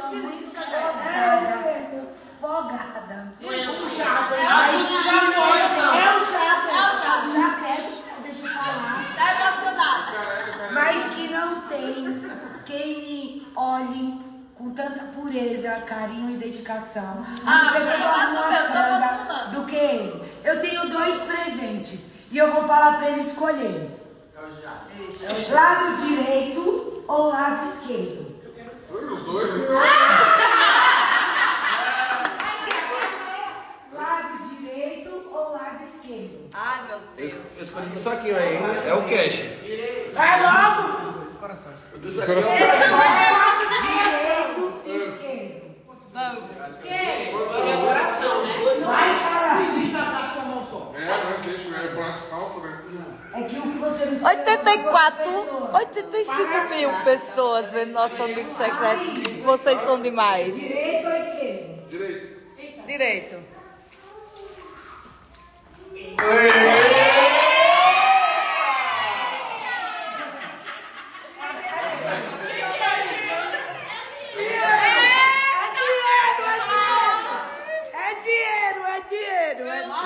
mãe fica gozada, folgada. Um chato, hein? Mas Acho que que já não foi, tem- então. É o chato. É o chato. Já quero, deixa eu falar. Tá emocionada. Mas que não tem quem me olhe com tanta pureza, carinho e dedicação. Ah, Você eu pegou tô uma do que ele. Eu tenho dois presentes e eu vou falar pra ele escolher. Isso. Lado direito ou lado esquerdo? Os dois, né? Lado direito ou lado esquerdo? Ai, meu Deus. Eu escolhi isso aqui, aí. É o cash. Vai logo! Deixa aqui, Lado direito e esquerdo. Vamos. Vai, caralho. Existe a parte com a mão só. ó. É, né? Gente, né? Braço falso, né? É que o que você escolheu 84, foi outra pessoa. 85 mil pessoas vendo nosso amigo secreto. Vocês são demais. Direito ou esquerdo? Direito. Direito dinheiro, é dinheiro.